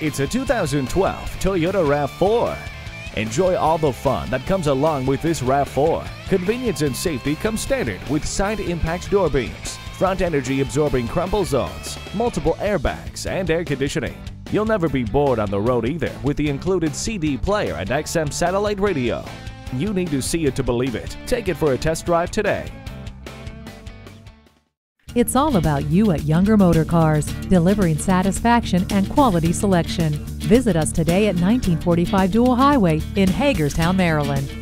It's a 2012 Toyota RAV4. Enjoy all the fun that comes along with this RAV4. Convenience and safety come standard with side impact door beams, front energy absorbing crumple zones, multiple airbags, and air conditioning. You'll never be bored on the road either with the included CD player and XM satellite radio. You need to see it to believe it. Take it for a test drive today. It's all about you at Younger Motor Cars, delivering satisfaction and quality selection. Visit us today at 1945 Dual Highway in Hagerstown, Maryland.